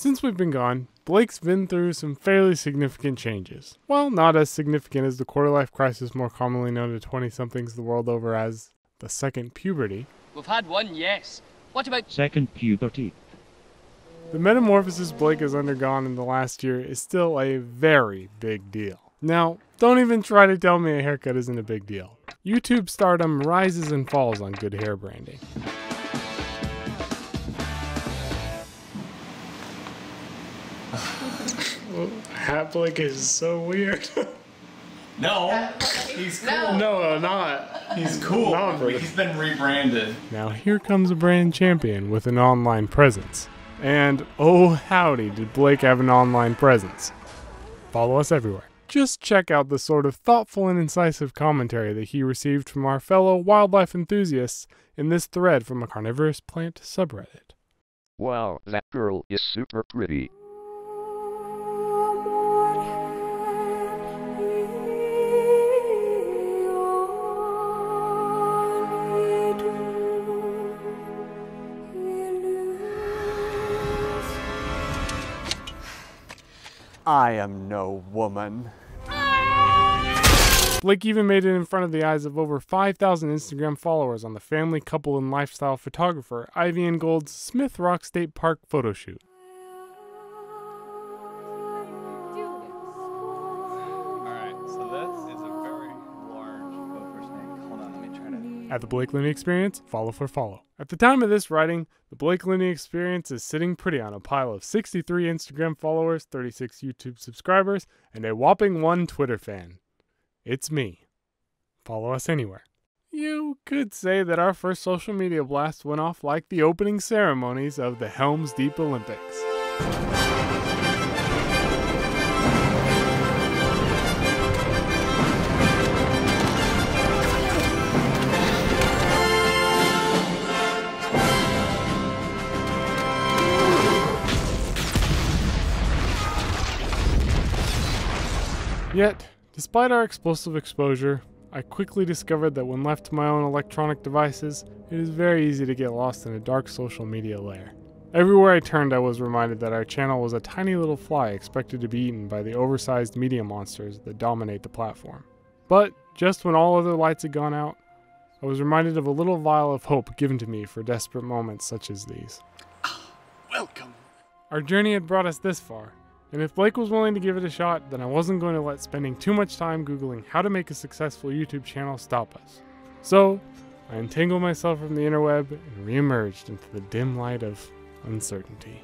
Since we've been gone, Blake's been through some fairly significant changes. Well, not as significant as the quarter life crisis, more commonly known to 20 somethings the world over as the second puberty. We've had one, yes. What about Second puberty. The metamorphosis Blake has undergone in the last year is still a very big deal. Now, don't even try to tell me a haircut isn't a big deal. YouTube stardom rises and falls on good hair branding. Hat Blake is so weird. No, uh, he's cool. no, not. He's cool. No, but- he's been rebranded. Now here comes a brand champion with an online presence. And oh howdy did Blake have an online presence. Follow us everywhere. Just check out the sort of thoughtful and incisive commentary that he received from our fellow wildlife enthusiasts in this thread from a carnivorous plant subreddit. Wow, that girl is super pretty. I am no woman. Blake even made it in front of the eyes of over 5,000 Instagram followers on the family, couple, and lifestyle photographer Ivy and Gold's Smith Rock State Park photo shoot. At the Blake Looney Experience, follow for follow. At the time of this writing, the Blake Looney Experience is sitting pretty on a pile of 63 Instagram followers, 36 YouTube subscribers, and a whopping one Twitter fan. It's me. Follow us anywhere. You could say that our first social media blast went off like the opening ceremonies of the Helms Deep Olympics. Yet, despite our explosive exposure, I quickly discovered that when left to my own electronic devices, it is very easy to get lost in a dark social media lair. Everywhere I turned, I was reminded that our channel was a tiny little fly expected to be eaten by the oversized media monsters that dominate the platform. But just when all other lights had gone out, I was reminded of a little vial of hope given to me for desperate moments such as these. Ah, welcome. Our journey had brought us this far, and if Blake was willing to give it a shot, then I wasn't going to let spending too much time Googling how to make a successful YouTube channel stop us. So, I entangled myself from the interweb and reemerged into the dim light of uncertainty.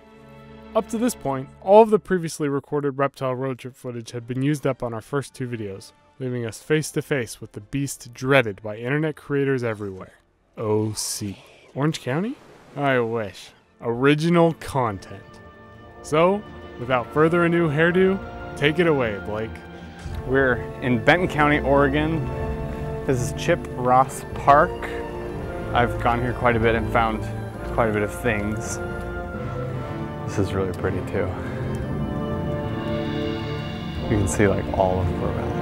Up to this point, all of the previously recorded reptile road trip footage had been used up on our first two videos, leaving us face to face with the beast dreaded by internet creators everywhere OC. Orange County? I wish. Original content. So, without further ado, hairdo, take it away, Blake. We're in Benton County, Oregon. This is Chip Ross Park. I've gone here quite a bit and found quite a bit of things. This is really pretty too. You can see like all of Corvallis.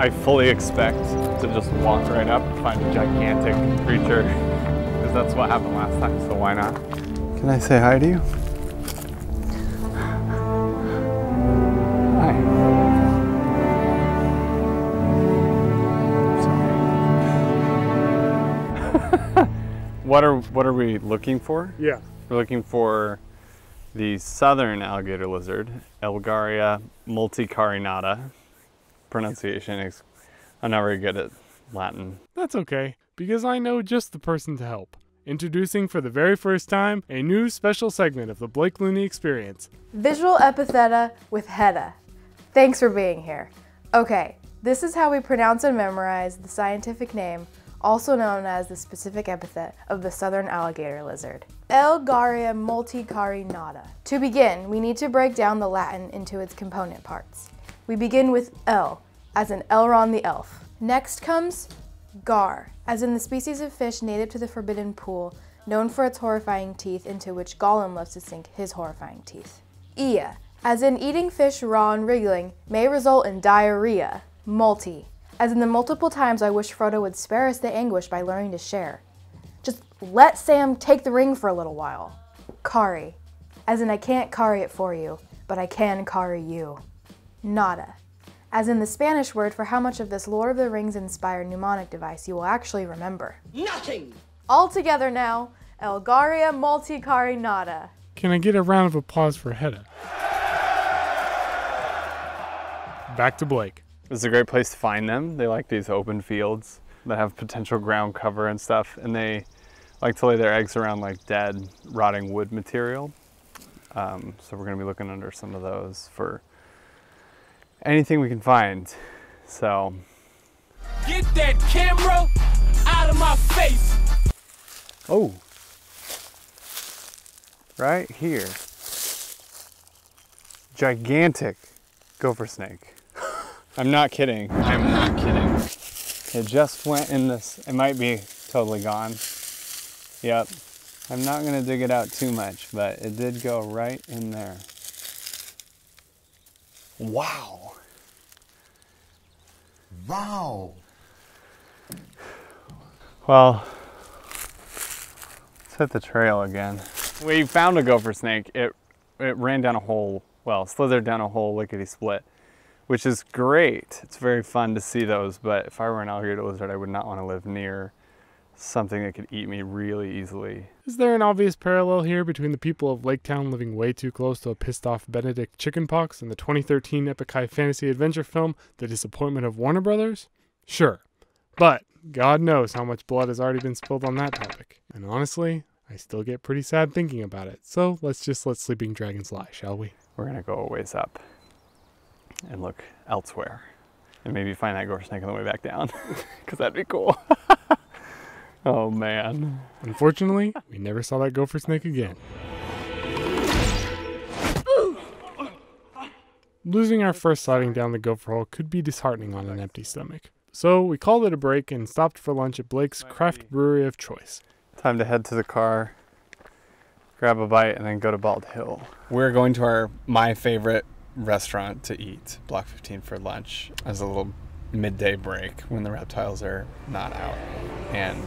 I fully expect to just walk right up and find a gigantic creature because that's what happened last time, so why not? Can I say hi to you? Hi. what are what are we looking for? Yeah. We're looking for the southern alligator lizard, Elgaria multicarinata. Pronunciation is I'm not very good at Latin. That's okay, because I know just the person to help. Introducing for the very first time a new special segment of the Blake Looney Experience. Visual epitheta with Heta. Thanks for being here. Okay, this is how we pronounce and memorize the scientific name, also known as the specific epithet of the southern alligator lizard. Elgaria multicarinata. To begin, we need to break down the Latin into its component parts. We begin with El, as in Elrond the elf. Next comes Gar, as in the species of fish native to the Forbidden Pool, known for its horrifying teeth into which Gollum loves to sink his horrifying teeth. Ia, as in eating fish raw and wriggling, may result in diarrhea. Multi, as in the multiple times I wish Frodo would spare us the anguish by learning to share. Just let Sam take the ring for a little while. Kari, as in I can't carry it for you, but I can carry you. Nada, as in the Spanish word for how much of this Lord of the Rings inspired mnemonic device you will actually remember. Nothing! All together now, Elgaria Multicari Nada. Can I get a round of applause for Hedda? Back to Blake. This is a great place to find them. They like these open fields that have potential ground cover and stuff, and they like to lay their eggs around like dead, rotting wood material. Um, so we're gonna be looking under some of those for anything we can find. So Get that camera out of my face. Oh. Right here. Gigantic gopher snake. I'm not kidding. I'm not kidding. It just went in this. It might be totally gone. Yep. I'm not going to dig it out too much, but it did go right in there. Wow. Wow. Well, let's hit the trail again. We found a gopher snake. It it ran down a hole, well, slithered down a hole lickety split, which is great. It's very fun to see those, but if I were an alligator lizard, I would not want to live near something that could eat me really easily. Is there an obvious parallel here between the people of Lake Town living way too close to a pissed off Benedict chickenpox and the 2013 Epic High Fantasy Adventure film The Disappointment of Warner Brothers? Sure. But God knows how much blood has already been spilled on that topic. And honestly, I still get pretty sad thinking about it. So let's just let sleeping dragons lie, shall we? We're gonna go a ways up and look elsewhere and maybe find that gopher snake on the way back down because that'd be cool. oh man. Unfortunately, we never saw that gopher snake again. Losing our first sighting down the gopher hole could be disheartening on an empty stomach. So we called it a break and stopped for lunch at Blake's craft brewery of choice. Time to head to the car, grab a bite, and then go to Bald Hill. We're going to our my favorite restaurant to eat, Block 15 for lunch, as a little midday break when the reptiles are not out. And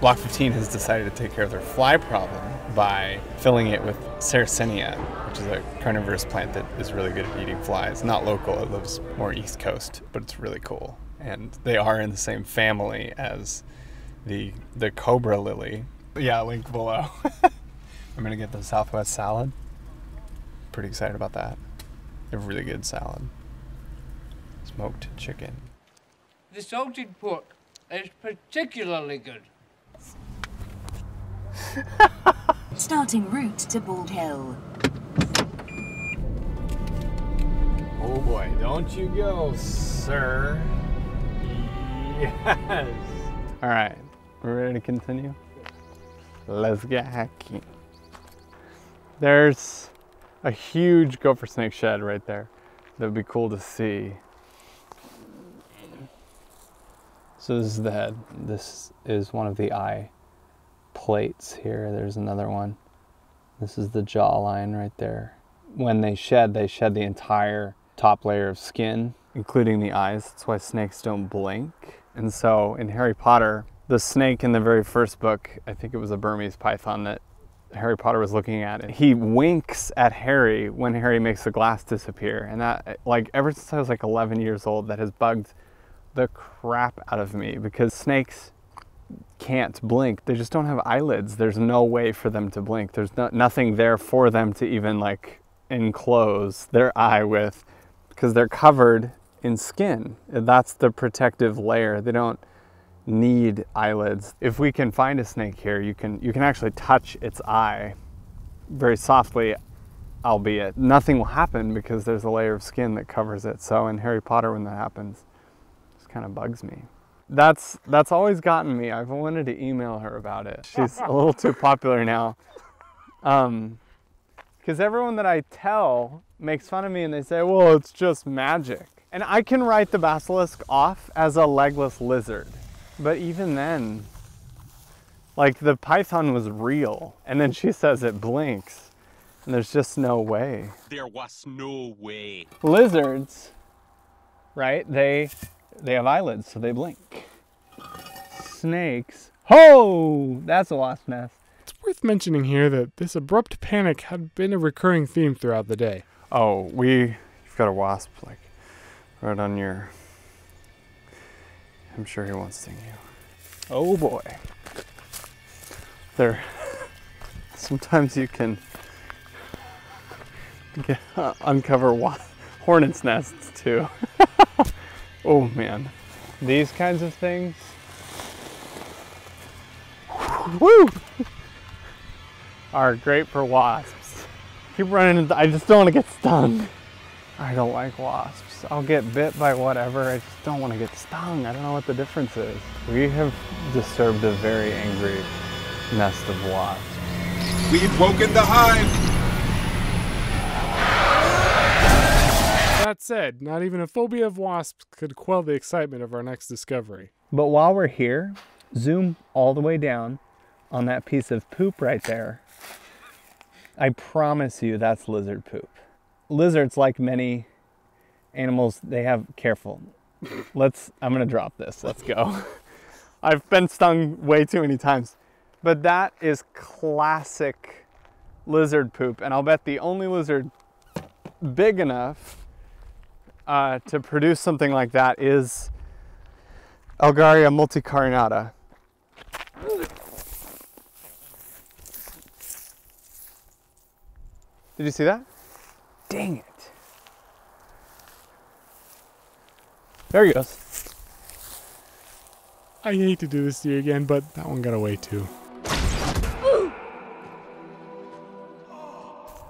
Block 15 has decided to take care of their fly problem by filling it with Sarracenia, which is a carnivorous plant that is really good at eating flies. Not local, it lives more east coast, but it's really cool. And they are in the same family as the the cobra lily. Yeah, link below. I'm gonna get the Southwest salad. Pretty excited about that. A really good salad. Smoked chicken. The salted pork is particularly good. Starting route to Bald Hill. Oh boy, don't you go, sir. Yes. All right, we're ready to continue. Let's get hacking. There's a huge gopher snake shed right there. That would be cool to see. So this is the head. This is one of the eye plates here. There's another one. This is the jawline right there. When they shed, they shed the entire top layer of skin, including the eyes. That's why snakes don't blink. And so in Harry Potter, the snake in the very first book, I think it was a Burmese python that Harry Potter was looking at, he winks at Harry when Harry makes the glass disappear. And that, like, ever since I was like 11 years old, that has bugged the crap out of me because snakes can't blink. They just don't have eyelids. There's no way for them to blink. There's no, nothing there for them to even like enclose their eye with because they're covered in skin. That's the protective layer. They don't need eyelids. If we can find a snake here, you can you can actually touch its eye very softly, albeit nothing will happen because there's a layer of skin that covers it. So in Harry Potter when that happens, kind of bugs me. That's that's always gotten me. I've wanted to email her about it. She's a little too popular now. Um, because everyone that I tell makes fun of me and they say, well, it's just magic. And I can write the basilisk off as a legless lizard. But even then, like the python was real. And then she says it blinks. And there's just no way. There was no way. Lizards, right? They they have eyelids, so they blink. Snakes. Oh, that's a wasp nest. It's worth mentioning here that this abrupt panic had been a recurring theme throughout the day. Oh, we, you've got a wasp like right on your, I'm sure he won't sting you. Oh boy. There, sometimes you can get, uh, uncover wa- hornet's nests too. oh man. These kinds of things. Woo! Are great for wasps. Keep running, I just don't want to get stung. I don't like wasps. I'll get bit by whatever. I just don't want to get stung. I don't know what the difference is. We have disturbed a very angry nest of wasps. We've woken the hive. Said, not even a phobia of wasps could quell the excitement of our next discovery. But while we're here, zoom all the way down on that piece of poop right there. I promise you that's lizard poop. Lizards, like many animals, they have careful. Let's, I'm gonna drop this. Let's go. I've been stung way too many times. But that is classic lizard poop. And I'll bet the only lizard big enough uh, to produce something like that is Elgaria multicarinata. Did you see that? Dang it. There he goes. I hate to do this to you again, but that one got away too.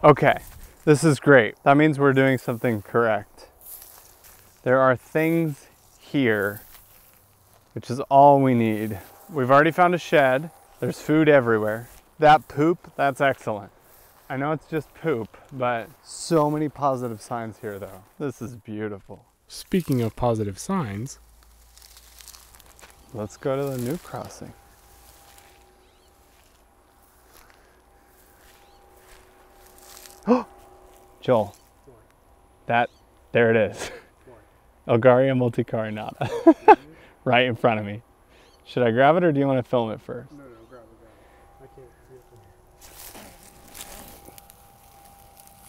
Okay, this is great. That means we're doing something correct. There are things here, which is all we need. We've already found a shed. There's food everywhere. That poop, that's excellent. I know it's just poop, but so many positive signs here though. This is beautiful. Speaking of positive signs, Let's go to the new crossing. Joel, that, there it is. Elgaria multicarinata. right in front of me. Should I grab it or do you want to film it first? No, no, grab it, grab it. I can't see it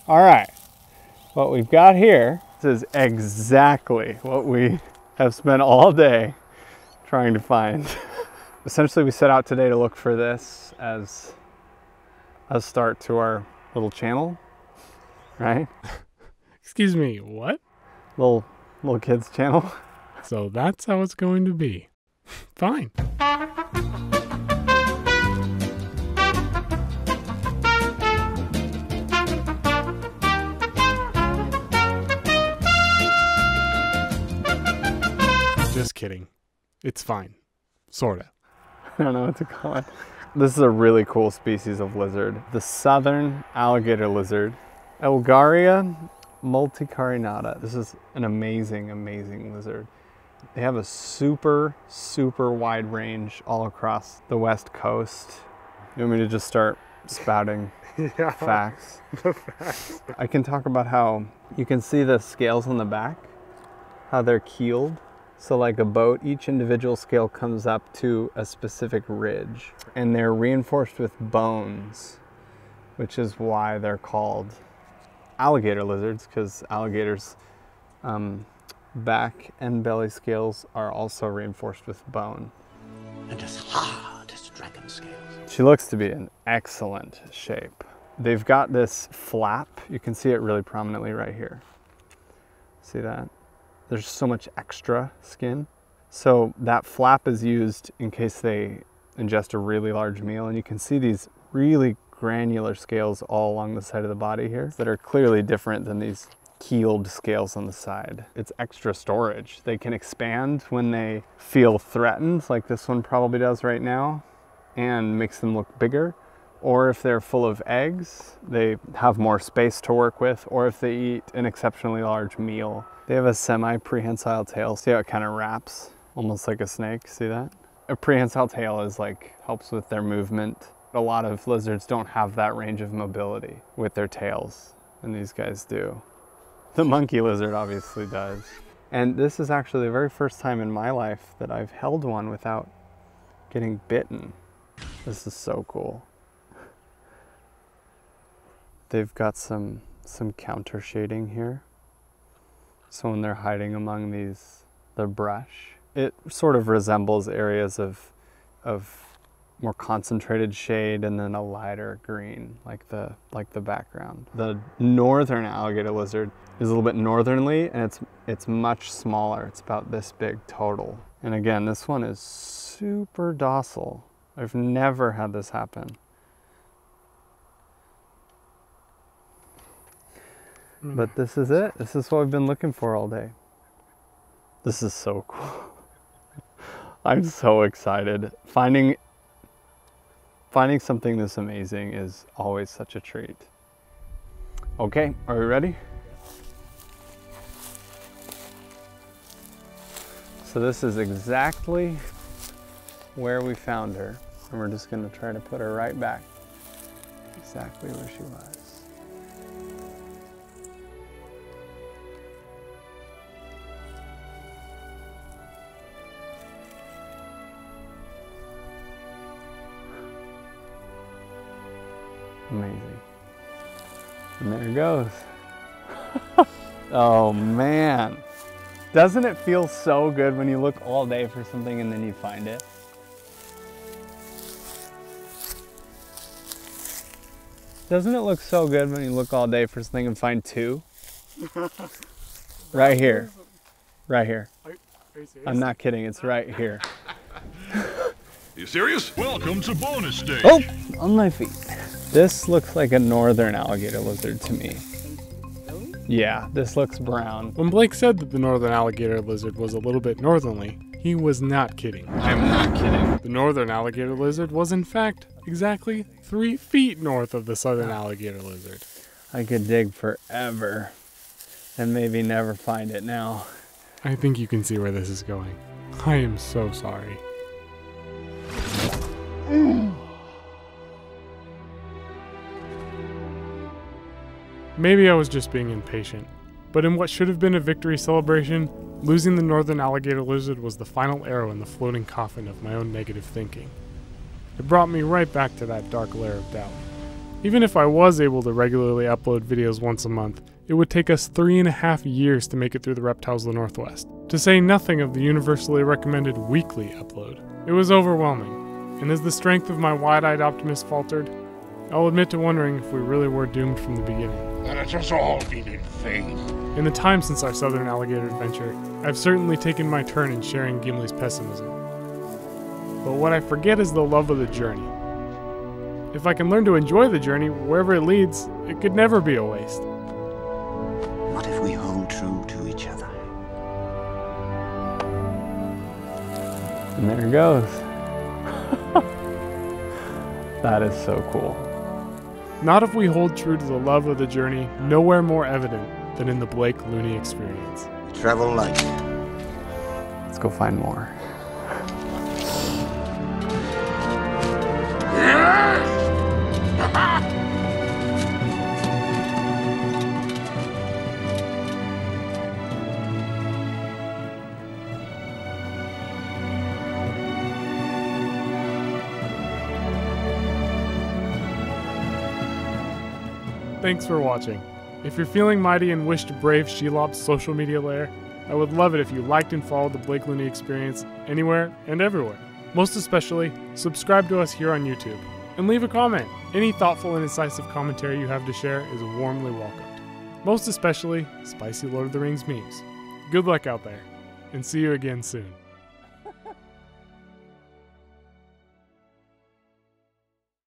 from. All right. What we've got here is exactly what we have spent all day trying to find. Essentially, we set out today to look for this as a start to our little channel, right? excuse me, what? Little little kids channel. So that's how it's going to be. Fine. Just kidding. It's fine. Sorta. I don't know what to call it. This is a really cool species of lizard. The southern alligator lizard, Elgaria multicarinata. This is an amazing, amazing lizard. They have a super, super wide range all across the west coast. You want me to just start spouting facts? I can talk about how you can see the scales on the back, how they're keeled. So like a boat, each individual scale comes up to a specific ridge and they're reinforced with bones, which is why they're called alligator lizards because alligators um, back and belly scales are also reinforced with bone. and as hard as dragon scales. She looks to be in excellent shape. They've got this flap. You can see it really prominently right here. See that? There's so much extra skin. So that flap is used in case they ingest a really large meal. And you can see these really granular scales all along the side of the body here that are clearly different than these keeled scales on the side. It's extra storage. They can expand when they feel threatened, like this one probably does right now, and makes them look bigger. Or if they're full of eggs, they have more space to work with. Or if they eat an exceptionally large meal, they have a semi-prehensile tail. See how it kind of wraps, almost like a snake, see that? A prehensile tail is like, helps with their movement. A lot of lizards don't have that range of mobility with their tails, and these guys do. The monkey lizard obviously does. And this is actually the very first time in my life that I've held one without getting bitten. This is so cool. they've got some some counter shading here. So when they're hiding among these the brush, it sort of resembles areas of of more concentrated shade and then a lighter green like the like the background. The northern alligator lizard is a little bit northernly and it's it's much smaller. It's about this big total. And again, this one is super docile. I've never had this happen. Hmm. But this is it. This is what we've been looking for all day. This is so cool. I'm so excited. Finding finding something this amazing is always such a treat. Okay, are we ready? So this is exactly where we found her. And we're just gonna try to put her right back exactly where she was. Amazing. And there it goes. oh man. Doesn't it feel so good when you look all day for something and then you find it? Doesn't it look so good when you look all day for something and find two? right here. Right here. I'm not kidding, it's right here. You serious? Welcome to bonus stage. Oh, on my feet. This looks like a northern alligator lizard to me. Yeah, this looks brown. When Blake said that the northern alligator lizard was a little bit northerly, he was not kidding. I'm not kidding. The northern alligator lizard was, in fact, exactly three feet north of the southern alligator lizard. I could dig forever and maybe never find it now. I think you can see where this is going. I am so sorry. Maybe I was just being impatient, but in what should have been a victory celebration, losing the northern alligator lizard was the final arrow in the floating coffin of my own negative thinking. It brought me right back to that dark lair of doubt. Even if I was able to regularly upload videos once a month, it would take us three and a half years to make it through the reptiles of the Northwest, to say nothing of the universally recommended weekly upload. It was overwhelming, and as the strength of my wide eyed optimist faltered, I'll admit to wondering if we really were doomed from the beginning. Let us all been in vain. In the time since our southern alligator adventure, I've certainly taken my turn in sharing Gimli's pessimism. But what I forget is the love of the journey. If I can learn to enjoy the journey wherever it leads, it could never be a waste. What if we hold true to each other? And there it goes. that is so cool. Not if we hold true to the love of the journey, nowhere more evident than in the Blake Looney experience. Travel light. Let's go find more. Thanks for watching. If you're feeling mighty and wish to brave Shelob's social media lair, I would love it if you liked and followed the Blake Looney experience anywhere and everywhere. Most especially, subscribe to us here on YouTube and leave a comment. Any thoughtful and incisive commentary you have to share is warmly welcomed. Most especially, spicy Lord of the Rings memes. Good luck out there, and see you again soon.